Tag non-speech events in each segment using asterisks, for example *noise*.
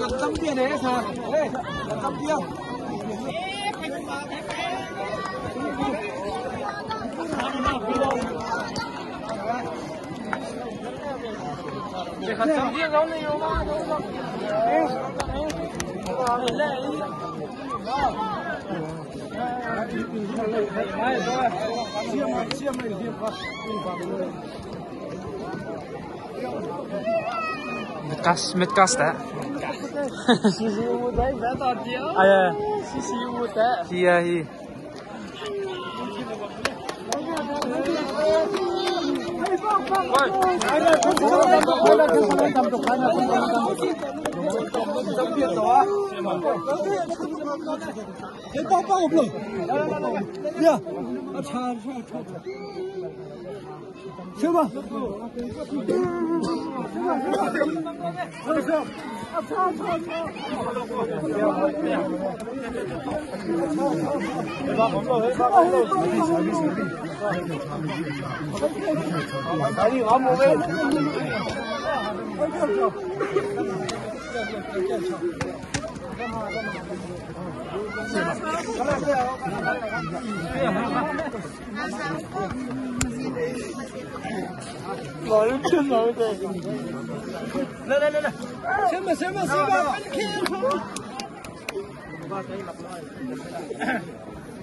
cầm tấm kia này sao đây cầm tấm kia để khẩn trương riêng đó này mà Metcast, Metcast đấy. xì xì Midgas, midgas de. Siz *laughs* iyi umudayım ben tatlı ya. Ay, ah, siz iyi umudayım. Hiya hiya. 别倒倒不了，呀，啊，差差差差，行吧，行吧，行吧，行行，啊，差差差，别把红豆，别把红豆，别把红豆，别把红豆。Số khi thế phải thế không ai gì là rồi tăng cái số lượng hàng này đi đồ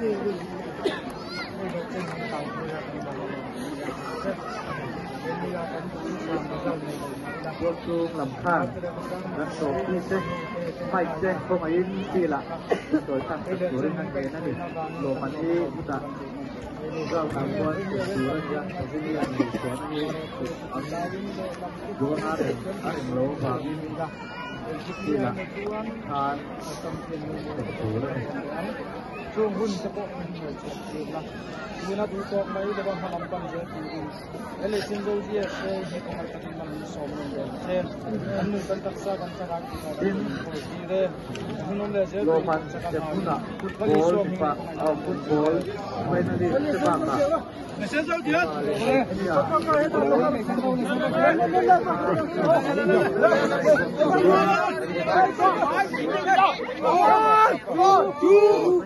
đi đồ ăn đấy ăn lẩu và gì là than chú đấy ช่วงหุ้นเฉพาะมันเหนื่อยสุดนะมีนักวิเคราะ ห์ไม่ได้ว่าทำกันเยอะจริงๆและสิ่งที่เยอะเช่นเหตุการณ์ที่มันสมบูรณ์เช่นอันนี้เป็นตักษะกันสักการที่เราดีเลยคุณนุ่มเลยเจ้า โรมันจะพูดอะฟุตบอลที่ปะเอาฟุ Elle est une de Nous